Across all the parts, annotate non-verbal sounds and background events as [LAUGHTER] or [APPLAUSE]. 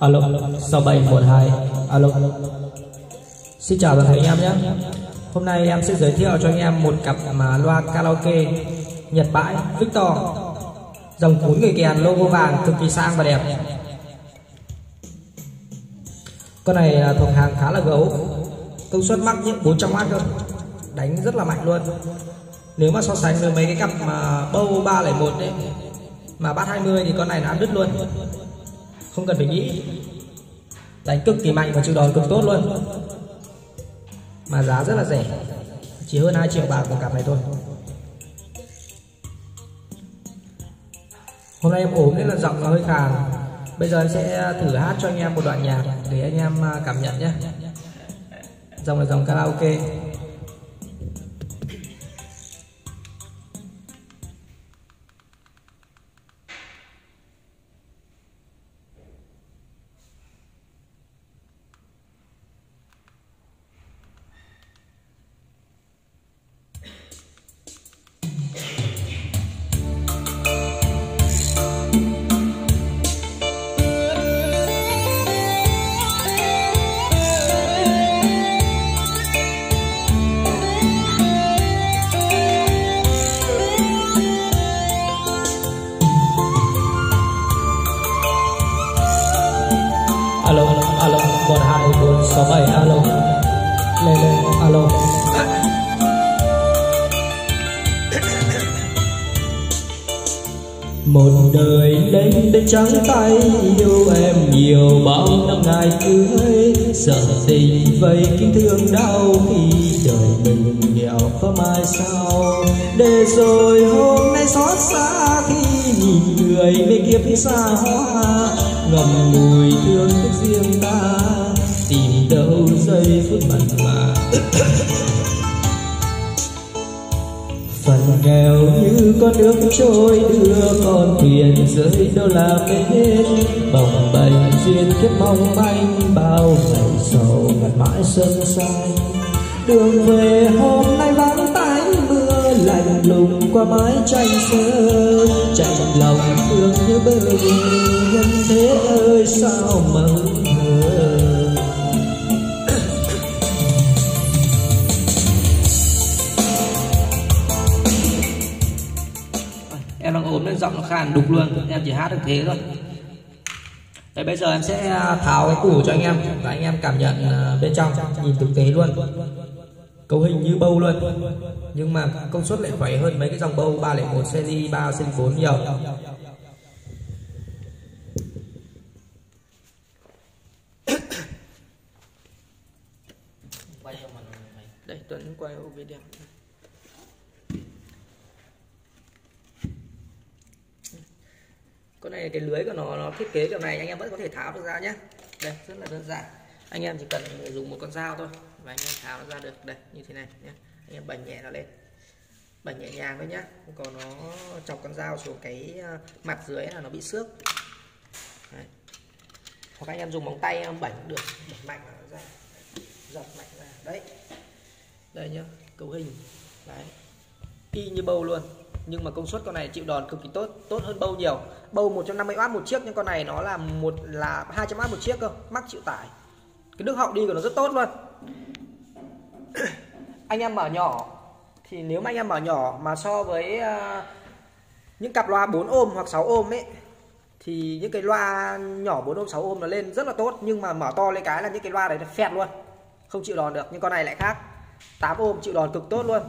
alo sáu bảy một hai? Alo. Xin chào toàn thể anh em nhé. Hôm nay em sẽ giới thiệu cho anh em một cặp mà loa karaoke nhật bãi, victor. Dòng cuốn người kèn, logo vàng, cực kỳ sang và đẹp. Con này thuộc hàng khá là gấu. Công suất mắc những 400W cơ. Đánh rất là mạnh luôn. Nếu mà so sánh với mấy cái cặp mà bâu 301 đấy mà bát 20 thì con này nó ăn đứt luôn không cần phải nghĩ. Đánh cực kỳ mạnh và chịu đòn cực tốt luôn. Mà giá rất là rẻ. Chỉ hơn 2 triệu bạc một cặp này thôi. Hôm nay em ốm nên là giọng nó hơi khàn. Bây giờ em sẽ thử hát cho anh em một đoạn nhạc để anh em à, cảm nhận nhé. Dòng là dòng karaoke. 7 alo. Lên lên, alo. Một đời đến đây trắng tay, yêu em nhiều bao năm ngày cưới. Sợ tình vây kín thương đau khi đời mình nghèo có mai sau. Để rồi hôm nay xót xa khi nhìn người mê kiếp xa hoa. Ngầm ngùi thương tiếc riêng ta giây phút mặn mà. Phần nghèo như con nước trôi đưa con thuyền dưới đâu là bên bồng bềnh duyên kiếp mong manh, bao ngày sầu ngặt mãi sân say đường về hôm nay vắng tánh mưa lạnh lùng qua mái tranh sơn. Chạy lòng thương như bờ nhân thế ơi, sao mà khan khàn đục luôn em chỉ hát được thế thôi. Đấy, bây giờ em sẽ à, tháo cái củ cho anh em và anh em cảm nhận à, bên trong nhìn thực tế luôn. Cấu hình như bâu luôn nhưng mà công suất lại khỏe hơn mấy cái dòng bâu 301 series 3 series 4 nhiều. Đây Tuấn quay video con này cái lưới của nó nó thiết kế kiểu này, anh em vẫn có thể tháo được ra nhé đây, rất là đơn giản. Anh em chỉ cần dùng một con dao thôi, và anh em tháo nó ra được. Đây, như thế này nhé anh em bành nhẹ nó lên. Bành nhẹ nhàng thôi nhá. Còn nó chọc con dao xuống cái ờ, mặt dưới là nó bị xước. Đấy. hoặc anh em dùng móng tay em bảnh được, bảnh mạnh nó ra. Dập mạnh ra. Đấy. Đây nhá, cấu hình. Đấy. Y như bầu luôn nhưng mà công suất con này chịu đòn cực kỳ tốt tốt hơn bâu nhiều. Bâu 150W một chiếc nhưng con này nó là một là 200W một chiếc cơ mắc chịu tải. Cái nước họng đi của nó rất tốt luôn. [COUGHS] Anh em mở nhỏ. Thì nếu mà anh em mở nhỏ mà so với uh, những cặp loa 4 ôm hoặc 6 ôm ấy thì những cái loa nhỏ 4 ôm 6 ôm nó lên rất là tốt. Nhưng mà mở to lên cái là những cái loa đấy nó phẹt luôn không chịu đòn được. Nhưng con này lại khác. 8 ôm chịu đòn cực tốt luôn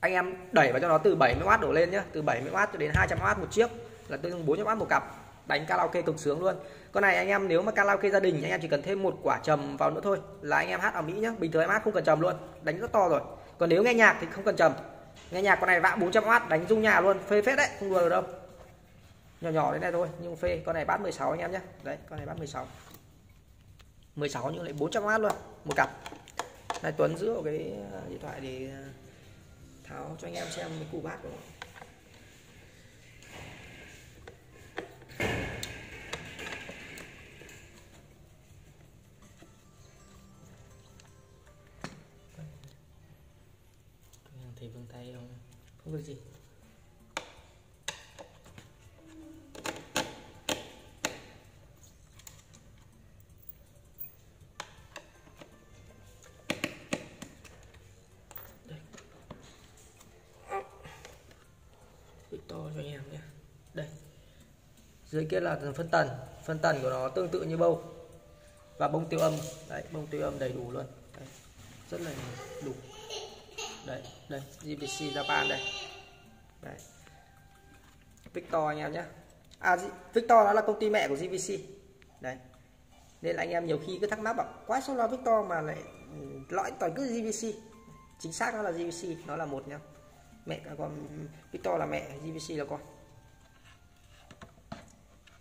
anh em đẩy vào cho nó từ 70W đổ lên nhé từ 70W cho đến 200W một chiếc, là tương đương 400W một cặp, đánh karaoke cực sướng luôn. Con này anh em nếu mà karaoke gia đình anh em chỉ cần thêm một quả trầm vào nữa thôi, là anh em hát ở mỹ nhá, bình thường em hát không cần trầm luôn, đánh rất to rồi. Còn nếu nghe nhạc thì không cần trầm. Nghe nhạc con này vã 400W đánh rung nhà luôn, phê phết đấy, không đùa được đâu. Nhỏ nhỏ đến đây thôi, nhưng phê, con này bát 16 anh em nhé đấy, con này bát 16 16 nhưng lại 400W luôn, một cặp. Này Tuấn giữ cái à, điện thoại thì tháo cho anh em xem cái củ bát của nó. Thấy vân tay không? Không có gì. Dưới kia là phân tần. Phân tần của nó tương tự như bông và bông tiêu âm. Đấy, bông tiêu âm đầy đủ luôn. Đấy. rất là đủ. Đây đây GBC Japan đây. Đấy. Victor anh em nhé. À Victor đó là công ty mẹ của GBC đấy. Nên là anh em nhiều khi cứ thắc mắc bảo, quá số lo Victor mà lại ừ, lõi toàn cứ GBC chính xác nó là GBC nó là một nhá. Mẹ à, con, Victor là mẹ GBC là con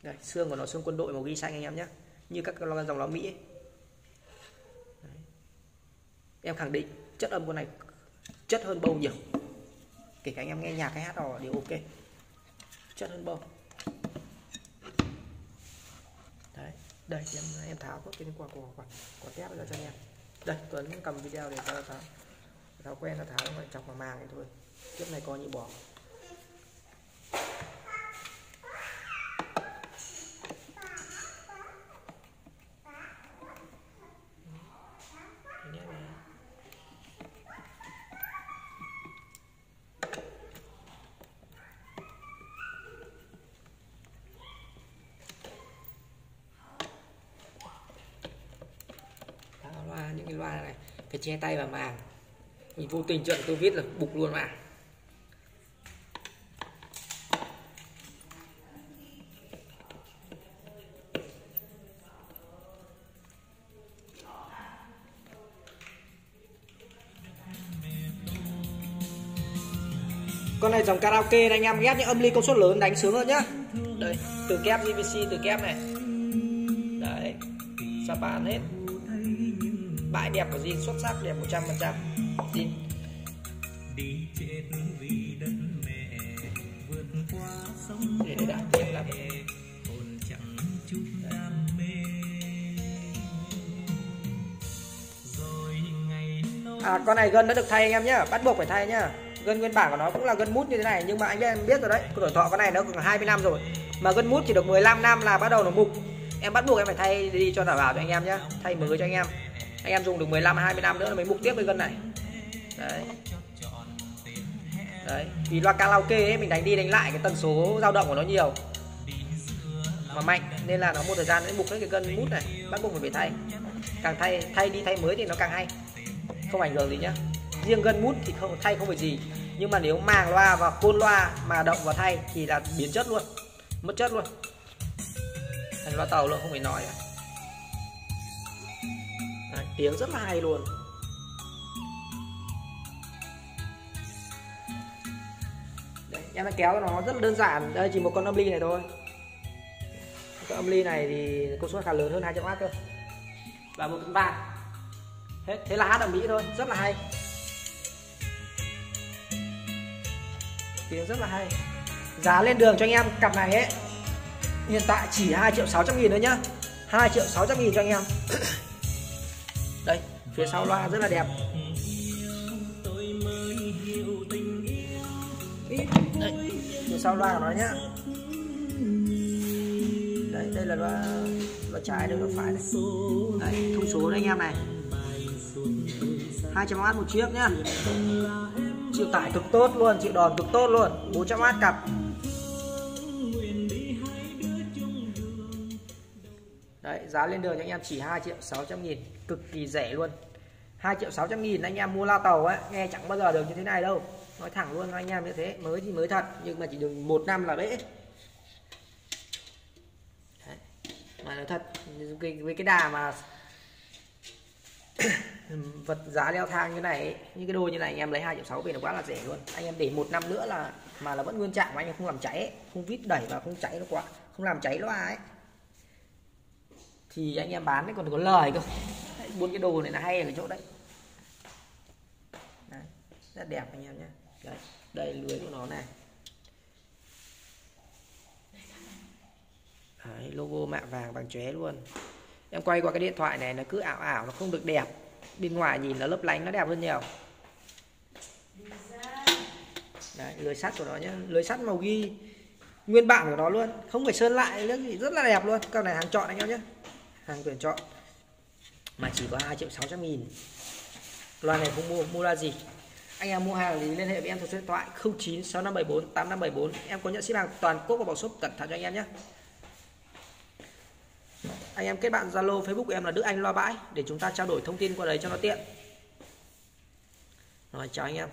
đây, xương của nó xương quân đội màu ghi xanh anh em nhé. Như các dòng loa Mỹ ấy. em khẳng định chất âm con này chất hơn bầu nhiều. Kể cả anh em nghe nhạc hay hát hò đều ok. Chất hơn bầu. Đấy, đây, em em tháo có cái quả quả quả quả tép ra cho anh em. Đây, Tuấn cầm video để cho tháo tháo quen nó tháo nó chọc vào màng này thôi. Tiếp này coi như bỏ. Cái loa này phải che tay vào màng. Mình vô tình trận tôi viết là bục luôn mà con này dòng karaoke này anh em ghép những âm ly công suất lớn đánh sướng hơn nhá. Đây từ kép GVC từ kép này. Đấy Japan hết bãi đẹp của zin xuất sắc đẹp 100 phần trăm. Zin đi chết vì đất mẹ vượt qua sông để đã đẹp lắm. hồn chẳng chút đam mê. Rồi ngày à con này gân đã được thay anh em nhá bắt buộc phải thay nhá. Gân nguyên bản của nó cũng là gân mút như thế này nhưng mà anh em biết rồi đấy tuổi thọ con này nó còn 20 năm rồi. Mà gân mút chỉ được 15 năm là bắt đầu nó mục. Em bắt buộc em phải thay đi cho đảm bảo cho anh em nhá thay mới cho anh em anh em dùng được 15 20 năm nữa mới mục tiếp với gân này. Đấy. Đấy vì loa karaoke ấy, mình đánh đi đánh lại cái tần số dao động của nó nhiều. Mà mạnh, nên là nó một thời gian nó mục hết cái gân mút này, bắt buộc phải phải thay. Càng thay thay đi thay mới thì nó càng hay. Không ảnh hưởng gì nhá. Riêng gân mút thì không, thay không phải gì. Nhưng mà nếu màng loa và côn loa mà động vào thay thì là biến chất luôn. Mất chất luôn. Thành loa tàu luôn, không phải nói nữa. Tiếng rất là hay luôn. Đấy, em đã kéo nó rất là đơn giản. Đây chỉ một con âm ly này thôi. Con âm ly này thì công suất khá lớn hơn 200W cơ. Và một cân vàng. Hết thế là hát ở mỹ thôi rất là hay. Tiếng rất là hay. Giá lên đường cho anh em cặp này ấy hiện tại chỉ 2 triệu 600 nghìn thôi nhá. 2 triệu 600 nghìn cho anh em phía sau loa rất là đẹp. Đây, phía sau loa của nó nhá. Đấy, đây là loa loa trái đây loa phải này. Đấy, thông số đây anh em này. 200W một chiếc nhá. Chịu tải cực tốt luôn, chịu đòn cực tốt luôn. 400W cặp. Giá lên đường cho anh em chỉ 2 triệu 600 nghìn, cực kỳ rẻ luôn 2 triệu 600 nghìn anh em mua la tàu ấy nghe chẳng bao giờ được như thế này đâu nói thẳng luôn, anh em như thế, mới thì mới thật, nhưng mà chỉ được một năm là bể Đấy. mà nói thật với cái đà mà [COUGHS] vật giá leo thang như này như cái đôi như này, anh em lấy 2 triệu 6 về nó quá là rẻ luôn anh em để một năm nữa là, mà là vẫn nguyên trạng mà anh em không làm cháy ấy. không vít đẩy và không cháy nó quá, không làm cháy loa ấy thì anh em bán đấy còn có lời cơ. Buôn cái đồ này là hay ở cái chỗ đấy. đấy rất đẹp anh em nhé. Đây, đây lưới của nó này. Đấy, logo mạ vàng bằng chóe luôn. Em quay qua cái điện thoại này nó cứ ảo ảo nó không được đẹp. Bên ngoài nhìn nó lấp lánh nó đẹp hơn nhiều. Đấy, lưới sắt của nó nhé lưới sắt màu ghi nguyên bản của nó luôn. Không phải sơn lại nữa rất là đẹp luôn. Con này hàng chọn anh em nhé hàng tuyển chọn. Mà chỉ có 2 triệu 600 nghìn. Loa này không mua mua là gì? Anh em mua hàng thì liên hệ với em theo số điện thoại 096574 8574 em có nhận ship hàng toàn quốc và bảo shop cẩn thận cho anh em nhé. Anh em kết bạn Zalo, Facebook của em là Đức Anh Loa Bãi để chúng ta trao đổi thông tin qua đấy cho nó tiện. Rồi, chào anh em.